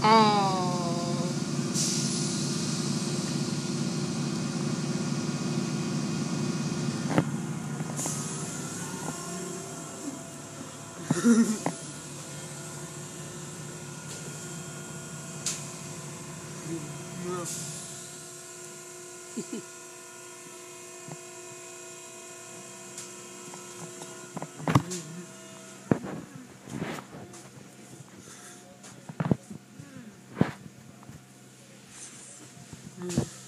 Oh. Mm-hmm.